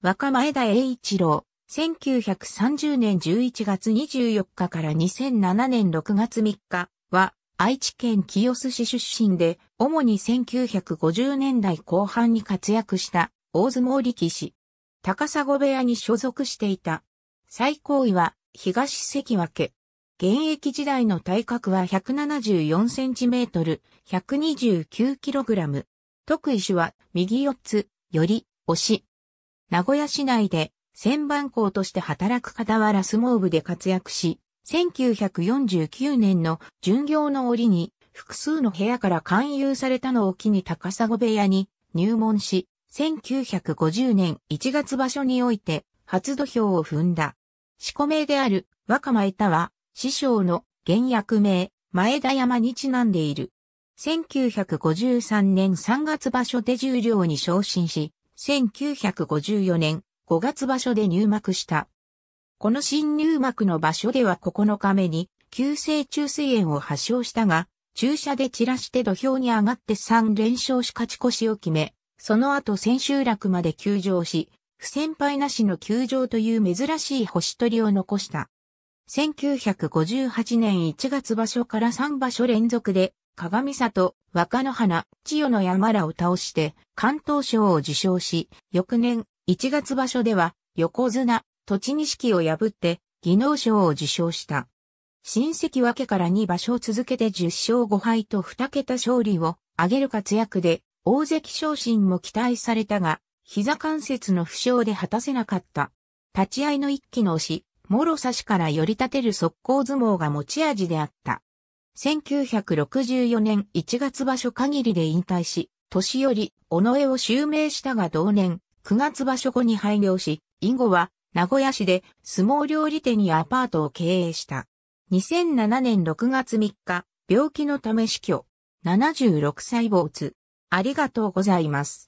若前田栄一郎、1930年11月24日から2007年6月3日は、愛知県清須市出身で、主に1950年代後半に活躍した大相撲力士。高砂部屋に所属していた。最高位は東関脇。現役時代の体格は174センチメートル、129キログラム。特異種は右四つ、より、押し。名古屋市内で千番校として働く傍ら相撲部で活躍し、1949年の巡業の折に複数の部屋から勧誘されたのを機に高砂部屋に入門し、1950年1月場所において初土俵を踏んだ。四股名である若前田は師匠の現役名前田山にちなんでいる。1953年3月場所で重量に昇進し、1954年5月場所で入幕した。この新入幕の場所では9日目に急性中水炎を発症したが、注射で散らして土俵に上がって3連勝し勝ち越しを決め、その後千秋楽まで休場し、不戦敗なしの休場という珍しい星取りを残した。1958年1月場所から3場所連続で鏡里、若野花、千代の山らを倒して、関東賞を受賞し、翌年、1月場所では、横綱、栃錦を破って、技能賞を受賞した。新関分けから2場所を続けて10勝5敗と2桁勝利を挙げる活躍で、大関昇進も期待されたが、膝関節の負傷で果たせなかった。立ち合いの一気の押し、諸差しから寄り立てる速攻相撲が持ち味であった。1964年1月場所限りで引退し、年寄り、尾上を襲名したが同年、9月場所後に廃業し、以後は名古屋市で相撲料理店にアパートを経営した。2007年6月3日、病気のため死去。76歳没。ありがとうございます。